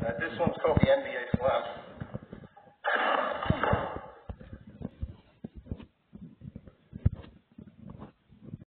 Uh, this one's called the NBA